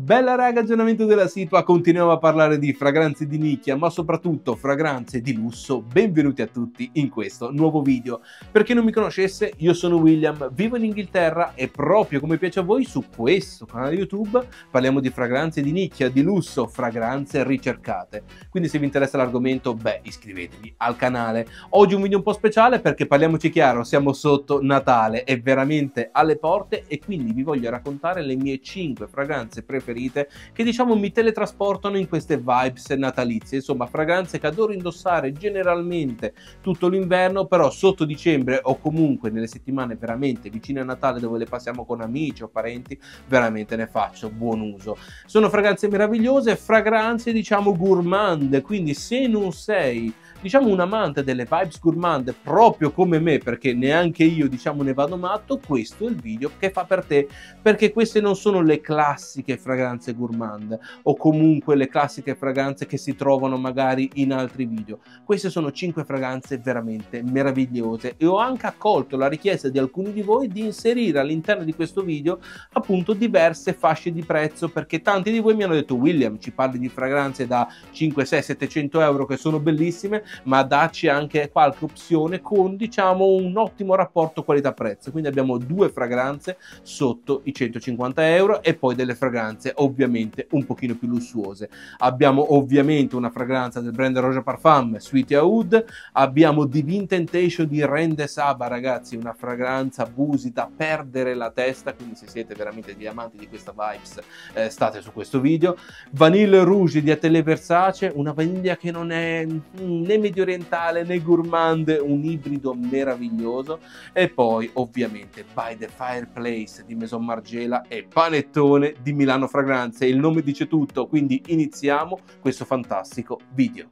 Bella raga, aggiornamento della situa, continuiamo a parlare di fragranze di nicchia, ma soprattutto fragranze di lusso. Benvenuti a tutti in questo nuovo video. Per chi non mi conoscesse, io sono William, vivo in Inghilterra e proprio come piace a voi su questo canale YouTube parliamo di fragranze di nicchia, di lusso, fragranze ricercate. Quindi se vi interessa l'argomento, beh, iscrivetevi al canale. Oggi un video un po' speciale perché parliamoci chiaro, siamo sotto Natale, è veramente alle porte e quindi vi voglio raccontare le mie 5 fragranze preferite preferite che diciamo mi teletrasportano in queste vibes natalizie, insomma fragranze che adoro indossare generalmente tutto l'inverno, però sotto dicembre o comunque nelle settimane veramente vicine a Natale dove le passiamo con amici o parenti, veramente ne faccio buon uso. Sono fragranze meravigliose, fragranze diciamo gourmand, quindi se non sei diciamo un amante delle vibes gourmand proprio come me perché neanche io diciamo ne vado matto questo è il video che fa per te perché queste non sono le classiche fragranze gourmand o comunque le classiche fragranze che si trovano magari in altri video queste sono 5 fragranze veramente meravigliose e ho anche accolto la richiesta di alcuni di voi di inserire all'interno di questo video appunto diverse fasce di prezzo perché tanti di voi mi hanno detto William ci parli di fragranze da 5 6 700 euro che sono bellissime ma dacci anche qualche opzione con diciamo un ottimo rapporto qualità-prezzo. Quindi abbiamo due fragranze sotto i 150 euro e poi delle fragranze ovviamente un pochino più lussuose. Abbiamo ovviamente una fragranza del brand Roja Parfum Sweet Oud, abbiamo Divine Temptation di Rende Saba, ragazzi, una fragranza busi da perdere la testa, quindi se siete veramente degli amanti di questa vibes eh, state su questo video. Vanille Rouge di Atelier Versace, una vaniglia che non è mm, né medio orientale né gourmand, un ibrido meraviglioso. E poi ovviamente By the Fireplace di Maison Margiela e Panettone di Milano Fragranze. Il nome dice tutto, quindi iniziamo questo fantastico video.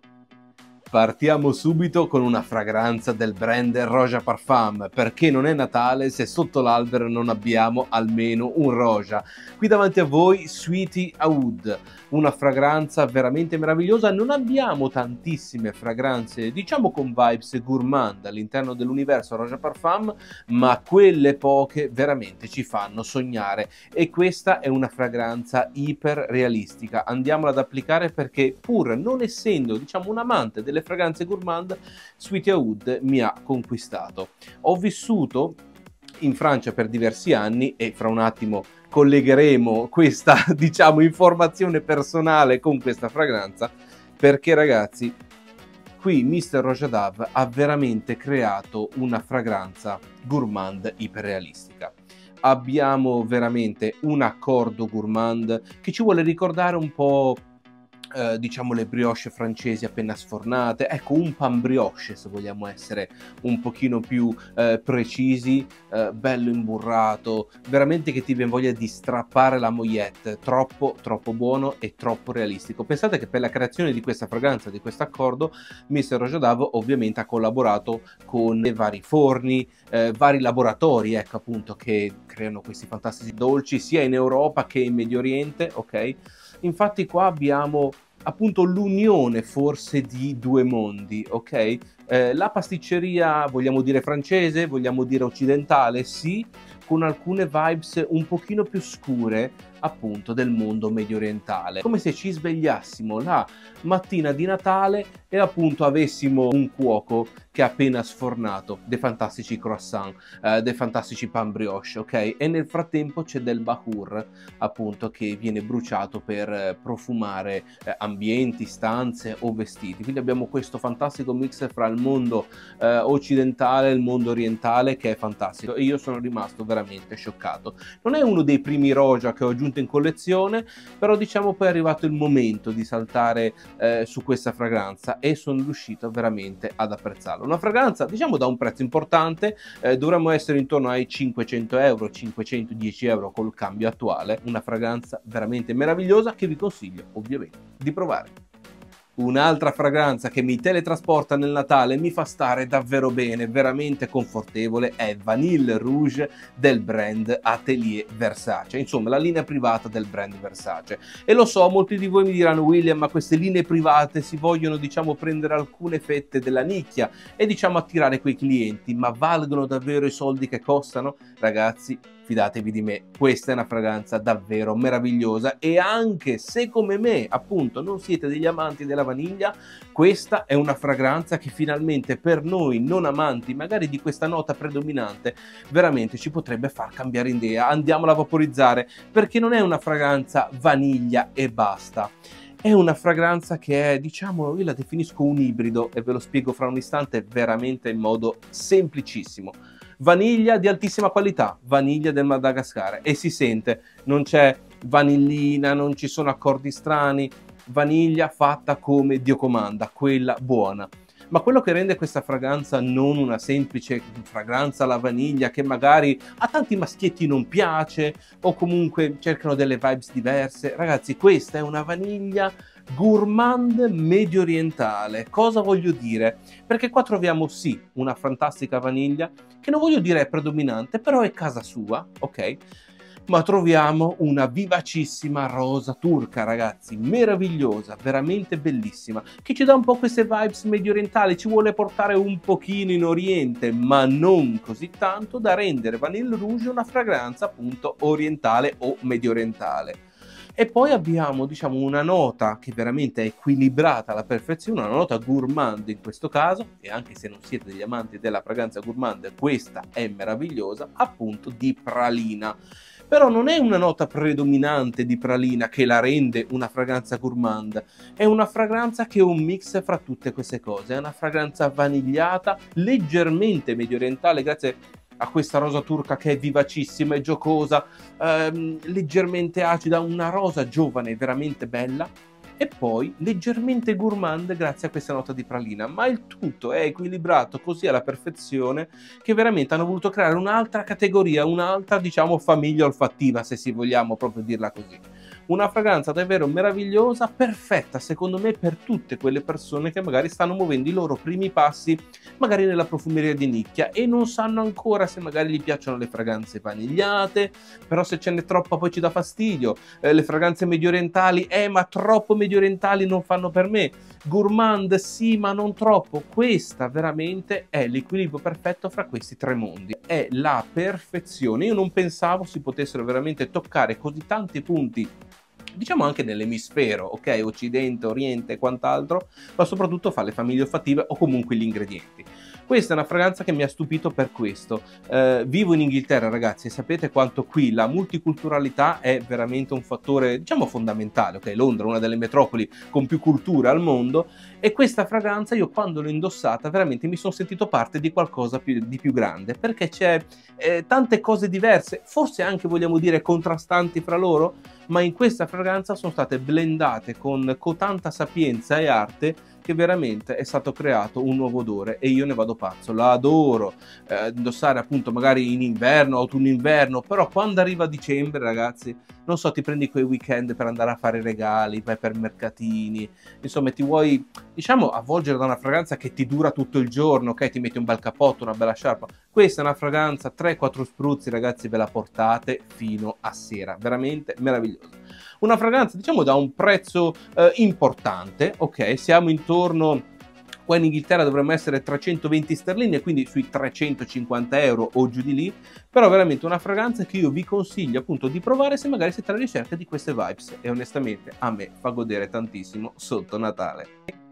Partiamo subito con una fragranza del brand Roja Parfum, perché non è Natale se sotto l'albero non abbiamo almeno un Roja. Qui davanti a voi Sweetie Oud, una fragranza veramente meravigliosa. Non abbiamo tantissime fragranze, diciamo con vibes gourmand all'interno dell'universo Roja Parfum, ma quelle poche veramente ci fanno sognare e questa è una fragranza iper realistica. Andiamola ad applicare perché pur non essendo diciamo un amante delle fragranze gourmand, Sweetie Oud mi ha conquistato. Ho vissuto in Francia per diversi anni e fra un attimo collegheremo questa, diciamo, informazione personale con questa fragranza perché ragazzi, qui Mr. Rojadav ha veramente creato una fragranza gourmand iperrealistica abbiamo veramente un accordo gourmand che ci vuole ricordare un po' Eh, diciamo le brioche francesi appena sfornate, ecco un pan brioche se vogliamo essere un pochino più eh, precisi, eh, bello imburrato, veramente che ti viene voglia di strappare la mogliette, troppo troppo buono e troppo realistico. Pensate che per la creazione di questa fragranza, di questo accordo, Mr. Rojadav ovviamente ha collaborato con vari forni, eh, vari laboratori, ecco appunto, che creano questi fantastici dolci sia in Europa che in Medio Oriente, ok? Infatti qua abbiamo appunto l'unione forse di due mondi, ok? Eh, la pasticceria, vogliamo dire francese, vogliamo dire occidentale, sì, con alcune vibes un pochino più scure appunto del mondo medio orientale. Come se ci svegliassimo la mattina di Natale e appunto avessimo un cuoco che ha appena sfornato dei fantastici croissant, eh, dei fantastici pan brioche, ok? E nel frattempo c'è del bahur, appunto, che viene bruciato per eh, profumare eh, ambienti, stanze o vestiti. Quindi abbiamo questo fantastico mix fra il mondo eh, occidentale il mondo orientale che è fantastico e io sono rimasto veramente scioccato. Non è uno dei primi Roja che ho aggiunto in collezione, però diciamo poi è arrivato il momento di saltare eh, su questa fragranza e sono riuscito veramente ad apprezzarlo. Una fragranza diciamo da un prezzo importante, eh, dovremmo essere intorno ai 500 euro, 510 euro col cambio attuale, una fragranza veramente meravigliosa che vi consiglio ovviamente di provare. Un'altra fragranza che mi teletrasporta nel Natale e mi fa stare davvero bene, veramente confortevole, è Vanille Rouge del brand Atelier Versace, insomma la linea privata del brand Versace. E lo so, molti di voi mi diranno William, ma queste linee private si vogliono diciamo prendere alcune fette della nicchia e diciamo attirare quei clienti, ma valgono davvero i soldi che costano? Ragazzi, fidatevi di me, questa è una fragranza davvero meravigliosa e anche se come me appunto non siete degli amanti della vaniglia, questa è una fragranza che finalmente per noi non amanti magari di questa nota predominante veramente ci potrebbe far cambiare idea, andiamola a vaporizzare perché non è una fragranza vaniglia e basta. È una fragranza che è, diciamo, io la definisco un ibrido e ve lo spiego fra un istante veramente in modo semplicissimo vaniglia di altissima qualità, vaniglia del Madagascar. E si sente, non c'è vanillina, non ci sono accordi strani, vaniglia fatta come Dio comanda, quella buona. Ma quello che rende questa fragranza non una semplice fragranza alla vaniglia che magari a tanti maschietti non piace o comunque cercano delle vibes diverse, ragazzi, questa è una vaniglia gourmand medio orientale. Cosa voglio dire? Perché qua troviamo sì una fantastica vaniglia, che non voglio dire è predominante, però è casa sua, ok? Ma troviamo una vivacissima rosa turca, ragazzi, meravigliosa, veramente bellissima, che ci dà un po' queste vibes medio orientali, ci vuole portare un pochino in oriente, ma non così tanto da rendere Vanille Rouge una fragranza appunto orientale o medio orientale. E poi abbiamo, diciamo, una nota che veramente è equilibrata alla perfezione, una nota gourmand in questo caso, e anche se non siete degli amanti della fragranza gourmand, questa è meravigliosa, appunto di pralina. Però non è una nota predominante di pralina che la rende una fragranza gourmand, è una fragranza che è un mix fra tutte queste cose, è una fragranza vanigliata, leggermente medio orientale, grazie a questa rosa turca che è vivacissima e giocosa, ehm, leggermente acida, una rosa giovane veramente bella e poi leggermente gourmand grazie a questa nota di pralina, ma il tutto è equilibrato così alla perfezione che veramente hanno voluto creare un'altra categoria, un'altra diciamo famiglia olfattiva se si vogliamo proprio dirla così. Una fragranza davvero meravigliosa, perfetta secondo me per tutte quelle persone che magari stanno muovendo i loro primi passi magari nella profumeria di nicchia e non sanno ancora se magari gli piacciono le fragranze vanigliate, però se ce n'è troppa poi ci dà fastidio, eh, le fragranze medio orientali, eh ma troppo medio orientali non fanno per me, gourmand sì ma non troppo, questa veramente è l'equilibrio perfetto fra questi tre mondi, è la perfezione, io non pensavo si potessero veramente toccare così tanti punti diciamo anche nell'emisfero, ok? Occidente, Oriente e quant'altro, ma soprattutto fa le famiglie olfattive o comunque gli ingredienti. Questa è una fragranza che mi ha stupito per questo. Eh, vivo in Inghilterra, ragazzi, e sapete quanto qui la multiculturalità è veramente un fattore, diciamo, fondamentale. Ok, Londra una delle metropoli con più cultura al mondo e questa fragranza io quando l'ho indossata veramente mi sono sentito parte di qualcosa più, di più grande perché c'è eh, tante cose diverse, forse anche vogliamo dire contrastanti fra loro, ma in questa fragranza sono state blendate con, con tanta sapienza e arte che veramente è stato creato un nuovo odore e io ne vado pazzo, la adoro eh, indossare appunto magari in inverno, autunno-inverno, però quando arriva dicembre ragazzi, non so, ti prendi quei weekend per andare a fare regali, vai per mercatini, insomma ti vuoi diciamo avvolgere da una fragranza che ti dura tutto il giorno, ok? Ti metti un bel cappotto, una bella sciarpa. Questa è una fragranza, 3-4 spruzzi ragazzi ve la portate fino a sera, veramente meravigliosa. Una fragranza diciamo da un prezzo eh, importante, ok? Siamo intorno qua in Inghilterra dovremmo essere 320 sterline, quindi sui 350 euro o giù di lì, però veramente una fragranza che io vi consiglio appunto di provare se magari siete alla ricerca di queste vibes e onestamente a me fa godere tantissimo sotto Natale.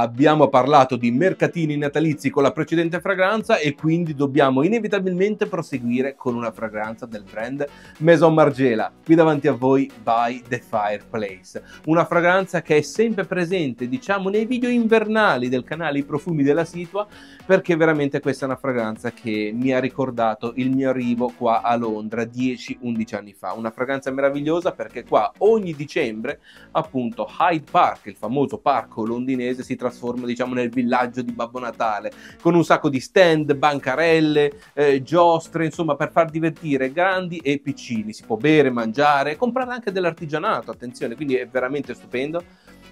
Abbiamo parlato di mercatini natalizi con la precedente fragranza e quindi dobbiamo inevitabilmente proseguire con una fragranza del brand Maison Margiela, qui davanti a voi by The Fireplace. Una fragranza che è sempre presente, diciamo, nei video invernali del canale I Profumi della Situa, perché veramente questa è una fragranza che mi ha ricordato il mio arrivo qua a Londra 10-11 anni fa. Una fragranza meravigliosa perché qua ogni dicembre, appunto, Hyde Park, il famoso parco londinese, si trasforma diciamo nel villaggio di Babbo Natale con un sacco di stand, bancarelle, eh, giostre, insomma per far divertire grandi e piccini. Si può bere, mangiare, comprare anche dell'artigianato, attenzione, quindi è veramente stupendo.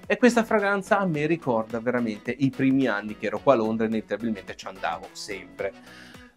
E questa fragranza a me ricorda veramente i primi anni che ero qua a Londra e inevitabilmente ci andavo sempre.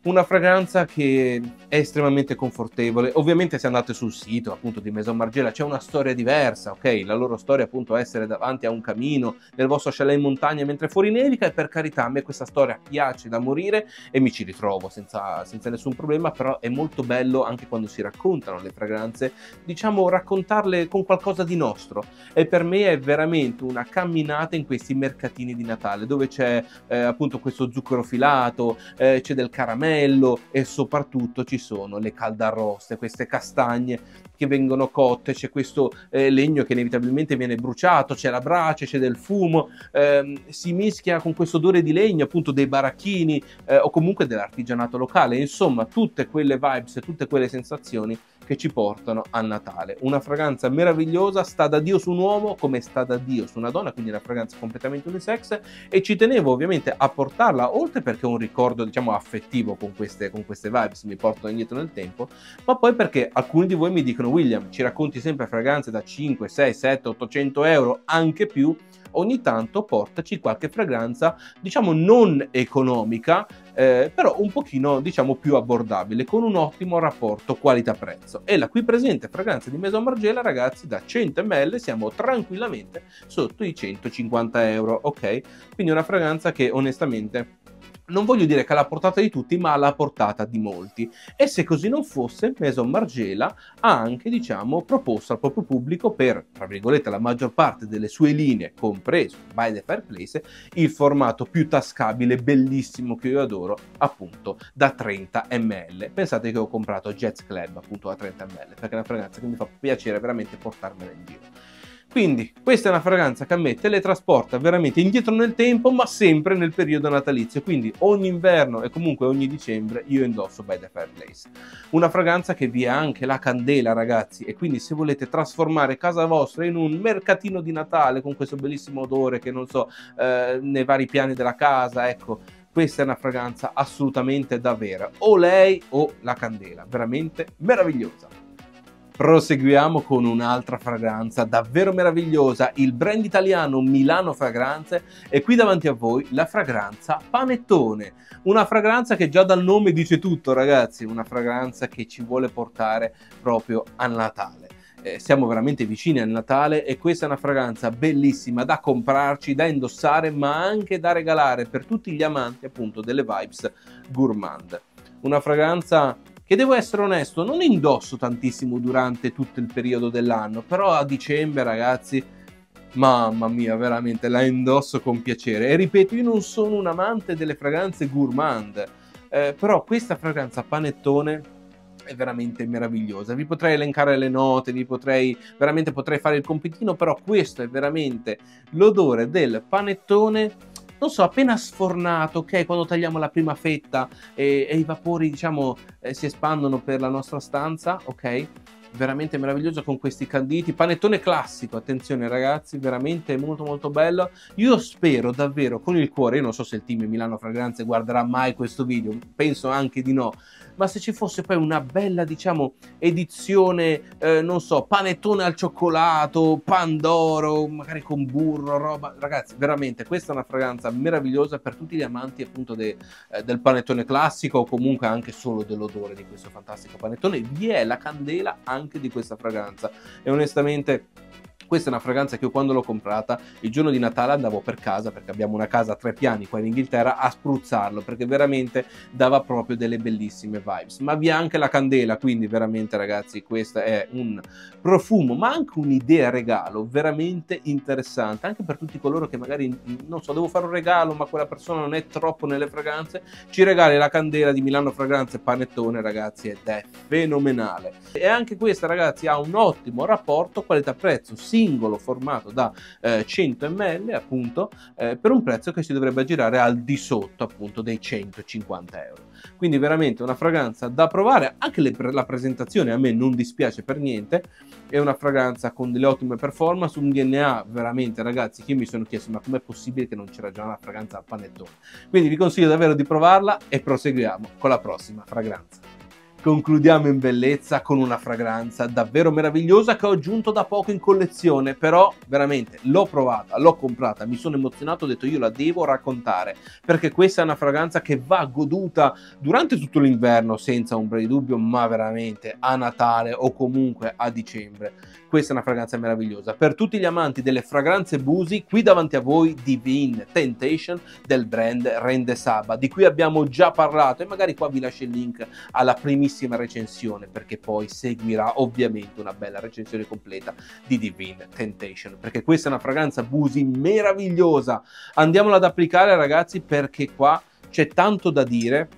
Una fragranza che è estremamente confortevole. Ovviamente se andate sul sito appunto di Maison Margiela c'è una storia diversa, ok? La loro storia appunto è essere davanti a un camino nel vostro chalet in montagna mentre fuori nevica e per carità a me questa storia piace da morire e mi ci ritrovo senza, senza nessun problema, però è molto bello anche quando si raccontano le fragranze, diciamo raccontarle con qualcosa di nostro e per me è veramente una camminata in questi mercatini di Natale dove c'è eh, appunto questo zucchero filato, eh, c'è del caramello, caramello e soprattutto ci sono le caldarroste, queste castagne che vengono cotte, c'è questo eh, legno che inevitabilmente viene bruciato, c'è la brace, c'è del fumo, ehm, si mischia con questo odore di legno appunto dei baracchini eh, o comunque dell'artigianato locale, insomma tutte quelle vibes, tutte quelle sensazioni che ci portano a Natale. Una fragranza meravigliosa, sta da Dio su un uomo come sta da Dio su una donna, quindi una fragranza completamente unisex e ci tenevo ovviamente a portarla, oltre perché ho un ricordo diciamo affettivo con queste, con queste vibes, mi portano indietro nel tempo, ma poi perché alcuni di voi mi dicono William, ci racconti sempre fragranze da 5, 6, 7, 800 euro, anche più, ogni tanto portaci qualche fragranza, diciamo non economica, eh, però un pochino, diciamo, più abbordabile, con un ottimo rapporto qualità-prezzo. E la qui presente fragranza di Maison Margiela, ragazzi, da 100 ml siamo tranquillamente sotto i 150 euro, ok? Quindi una fragranza che onestamente non voglio dire che alla portata di tutti, ma alla portata di molti. E se così non fosse, Maison Margiela ha anche, diciamo, proposto al proprio pubblico per, tra virgolette, la maggior parte delle sue linee, compreso By the Fireplace, il formato più tascabile, bellissimo che io adoro, appunto, da 30 ml. Pensate che ho comprato Jets Club, appunto, da 30 ml, perché è una fragranza che mi fa piacere veramente portarmela in giro. Quindi questa è una fragranza che a me teletrasporta veramente indietro nel tempo, ma sempre nel periodo natalizio. Quindi ogni inverno e comunque ogni dicembre io indosso By The Fireplace. Una fragranza che vi ha anche la candela, ragazzi. E quindi se volete trasformare casa vostra in un mercatino di Natale con questo bellissimo odore che non so, eh, nei vari piani della casa, ecco questa è una fragranza assolutamente da vera, o lei o la candela, veramente meravigliosa. Proseguiamo con un'altra fragranza davvero meravigliosa, il brand italiano Milano Fragranze e qui davanti a voi la fragranza Panettone, una fragranza che già dal nome dice tutto ragazzi, una fragranza che ci vuole portare proprio a Natale. Eh, siamo veramente vicini al Natale e questa è una fragranza bellissima da comprarci, da indossare ma anche da regalare per tutti gli amanti appunto delle vibes gourmand. Una fragranza che devo essere onesto, non indosso tantissimo durante tutto il periodo dell'anno, però a dicembre, ragazzi, mamma mia, veramente la indosso con piacere. E ripeto, io non sono un amante delle fragranze gourmand, eh, però questa fragranza panettone è veramente meravigliosa. Vi potrei elencare le note, vi potrei veramente potrei fare il compitino, però questo è veramente l'odore del panettone non so, appena sfornato, ok? Quando tagliamo la prima fetta e, e i vapori, diciamo, eh, si espandono per la nostra stanza, ok? veramente meraviglioso con questi canditi panettone classico attenzione ragazzi veramente molto molto bello io spero davvero con il cuore io non so se il team Milano Fragranze guarderà mai questo video penso anche di no ma se ci fosse poi una bella, diciamo, edizione, eh, non so, panettone al cioccolato, pandoro, magari con burro, roba, ragazzi, veramente questa è una fragranza meravigliosa per tutti gli amanti appunto de, eh, del panettone classico o comunque anche solo dell'odore di questo fantastico panettone. Vi è la candela anche di questa fragranza e onestamente questa è una fragranza che io quando l'ho comprata, il giorno di Natale andavo per casa, perché abbiamo una casa a tre piani qua in Inghilterra, a spruzzarlo, perché veramente dava proprio delle bellissime vibes. Ma vi ha anche la candela, quindi veramente ragazzi, questo è un profumo, ma anche un'idea regalo veramente interessante, anche per tutti coloro che magari, non so, devo fare un regalo, ma quella persona non è troppo nelle fragranze, ci regali la candela di Milano Fragranze Panettone, ragazzi, ed è fenomenale. E anche questa, ragazzi, ha un ottimo rapporto qualità-prezzo, sì singolo formato da eh, 100 ml appunto eh, per un prezzo che si dovrebbe girare al di sotto appunto dei 150 euro. Quindi veramente una fragranza da provare. Anche le, la presentazione a me non dispiace per niente. È una fragranza con delle ottime performance un DNA veramente ragazzi che io mi sono chiesto ma com'è possibile che non c'era già una fragranza al panettone? Quindi vi consiglio davvero di provarla e proseguiamo con la prossima fragranza concludiamo in bellezza con una fragranza davvero meravigliosa che ho aggiunto da poco in collezione, però veramente l'ho provata, l'ho comprata, mi sono emozionato, ho detto io la devo raccontare, perché questa è una fragranza che va goduta durante tutto l'inverno senza ombra di dubbio, ma veramente a Natale o comunque a dicembre. Questa è una fragranza meravigliosa. Per tutti gli amanti delle fragranze busi, qui davanti a voi Divine Temptation del brand Rende Saba, di cui abbiamo già parlato e magari qua vi lascio il link alla primissima recensione perché poi seguirà ovviamente una bella recensione completa di Divine Temptation perché questa è una fragranza busi meravigliosa. Andiamola ad applicare ragazzi perché qua c'è tanto da dire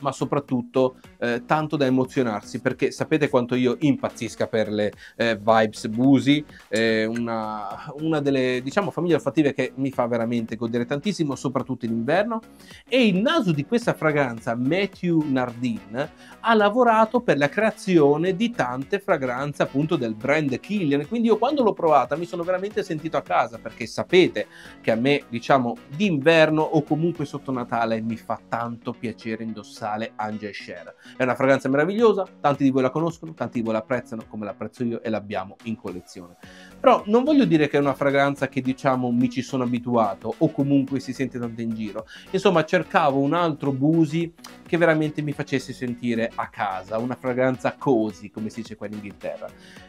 ma soprattutto eh, tanto da emozionarsi perché sapete quanto io impazzisca per le eh, vibes busi, eh, una, una, delle diciamo famiglie olfattive che mi fa veramente godere tantissimo, soprattutto in inverno. E il naso di questa fragranza, Matthew Nardin, ha lavorato per la creazione di tante fragranze appunto del brand Killian. Quindi io quando l'ho provata mi sono veramente sentito a casa perché sapete che a me, diciamo, d'inverno o comunque sotto Natale mi fa tanto piacere indossare Angel Share. È una fragranza meravigliosa, tanti di voi la conoscono, tanti di voi la apprezzano come l'apprezzo io e l'abbiamo in collezione. Però non voglio dire che è una fragranza che diciamo mi ci sono abituato o comunque si sente tanto in giro. Insomma, cercavo un altro Busi che veramente mi facesse sentire a casa, una fragranza cozy, come si dice qua in Inghilterra.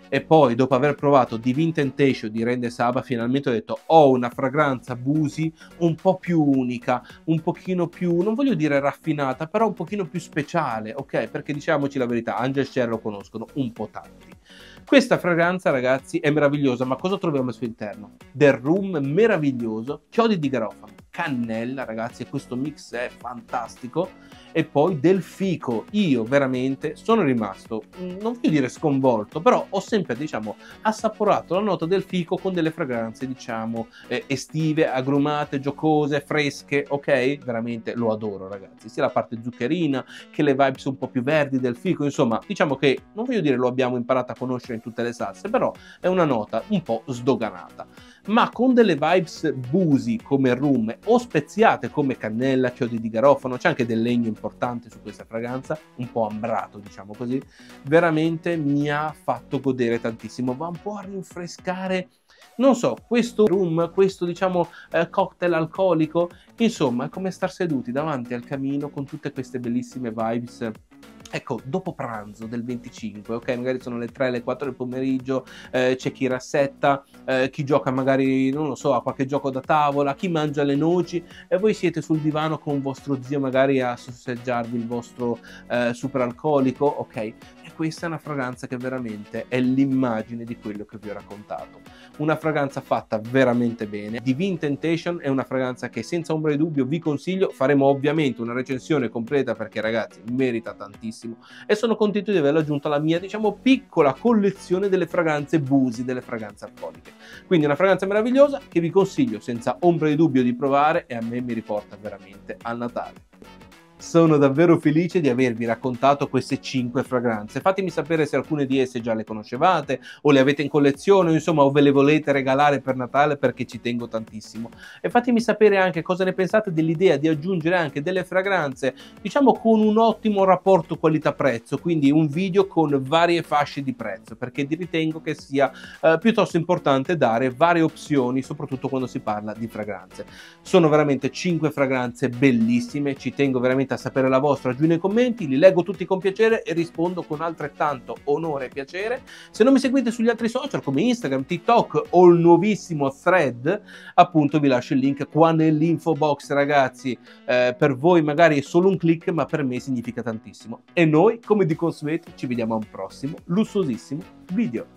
E poi, dopo aver provato Divine Temptation di Rende Saba, finalmente ho detto ho una fragranza Busi un po' più unica, un pochino più, non voglio dire raffinata, però un pochino più speciale, ok? Perché diciamoci la verità, Angel Share lo conoscono un po' tanti. Questa fragranza, ragazzi, è meravigliosa, ma cosa troviamo al suo interno? Del rum meraviglioso, chiodi di garofano, cannella, ragazzi, e questo mix è fantastico e poi del fico. Io veramente sono rimasto, mm, non voglio dire sconvolto, però ho sempre, diciamo, assaporato la nota del fico con delle fragranze, diciamo, eh, estive, agrumate, giocose, fresche, ok? Veramente lo adoro, ragazzi. Sia la parte zuccherina che le vibes un po' più verdi del fico, insomma, diciamo che non voglio dire lo abbiamo imparato a conoscere in tutte le salse, però è una nota un po' sdoganata. Ma con delle vibes busi come rum o speziate come cannella, chiodi di garofano, c'è anche del legno importante su questa fragranza, un po' ambrato diciamo così, veramente mi ha fatto godere tantissimo, va un po' a rinfrescare non so, questo rum, questo diciamo eh, cocktail alcolico, insomma è come star seduti davanti al camino con tutte queste bellissime vibes Ecco, dopo pranzo del 25, ok, magari sono le 3, le 4 del pomeriggio, eh, c'è chi rassetta, eh, chi gioca magari, non lo so, a qualche gioco da tavola, chi mangia le noci e voi siete sul divano con vostro zio magari a sosseggiarvi il vostro eh, super alcolico, ok? Questa è una fragranza che veramente è l'immagine di quello che vi ho raccontato. Una fragranza fatta veramente bene. Divine Temptation è una fragranza che senza ombra di dubbio vi consiglio. Faremo ovviamente una recensione completa perché ragazzi merita tantissimo e sono contento di averla aggiunta alla mia diciamo piccola collezione delle fragranze busi, delle fragranze alcoliche. Quindi una fragranza meravigliosa che vi consiglio senza ombra di dubbio di provare e a me mi riporta veramente al Natale. Sono davvero felice di avervi raccontato queste 5 fragranze. Fatemi sapere se alcune di esse già le conoscevate o le avete in collezione insomma o ve le volete regalare per Natale perché ci tengo tantissimo. E fatemi sapere anche cosa ne pensate dell'idea di aggiungere anche delle fragranze, diciamo con un ottimo rapporto qualità-prezzo, quindi un video con varie fasce di prezzo, perché ritengo che sia eh, piuttosto importante dare varie opzioni, soprattutto quando si parla di fragranze. Sono veramente 5 fragranze bellissime, ci tengo veramente a sapere la vostra giù nei commenti, li leggo tutti con piacere e rispondo con altrettanto onore e piacere. Se non mi seguite sugli altri social come Instagram, TikTok o il nuovissimo thread, appunto vi lascio il link qua nell'info box ragazzi. Eh, per voi magari è solo un click, ma per me significa tantissimo. E noi, come di consueto, ci vediamo a un prossimo lussuosissimo video.